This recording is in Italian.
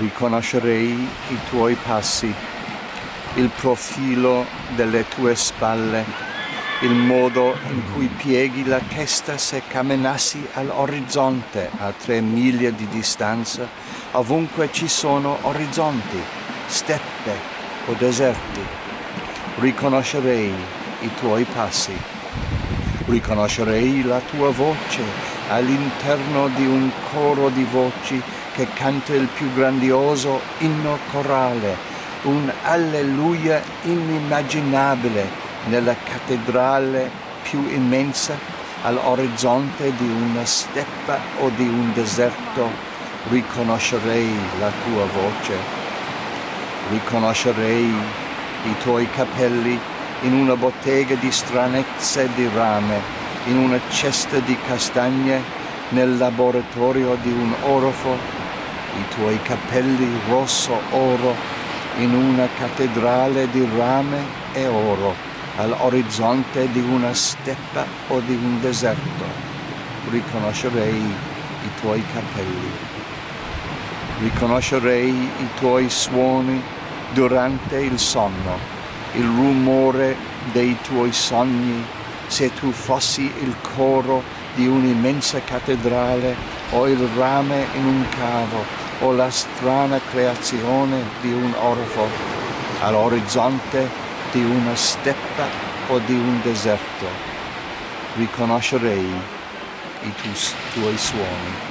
riconoscerei i tuoi passi, il profilo delle tue spalle, il modo in cui pieghi la testa se camminassi all'orizzonte a tre miglia di distanza, ovunque ci sono orizzonti, steppe o deserti. Riconoscerei i tuoi passi, riconoscerei la tua voce all'interno di un coro di voci che canta il più grandioso inno corale, un alleluia inimmaginabile nella cattedrale più immensa all'orizzonte di una steppa o di un deserto, riconoscerei la tua voce, riconoscerei i tuoi capelli in una bottega di stranezze di rame, in una cesta di castagne, nel laboratorio di un orofo i tuoi capelli rosso oro in una cattedrale di rame e oro all'orizzonte di una steppa o di un deserto. Riconoscerei i tuoi capelli. Riconoscerei i tuoi suoni durante il sonno, il rumore dei tuoi sogni se tu fossi il coro di un'immensa cattedrale o il rame in un cavo o la strana creazione di un orfo all'orizzonte di una steppa o di un deserto. Riconoscerei i tu- tuoi suoni.